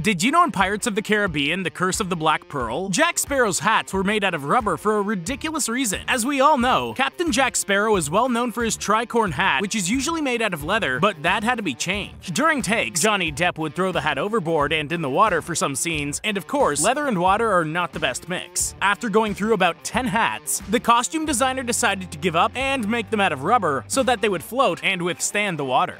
Did you know in Pirates of the Caribbean, The Curse of the Black Pearl, Jack Sparrow's hats were made out of rubber for a ridiculous reason? As we all know, Captain Jack Sparrow is well known for his tricorn hat, which is usually made out of leather, but that had to be changed. During takes, Johnny Depp would throw the hat overboard and in the water for some scenes, and of course, leather and water are not the best mix. After going through about 10 hats, the costume designer decided to give up and make them out of rubber so that they would float and withstand the water.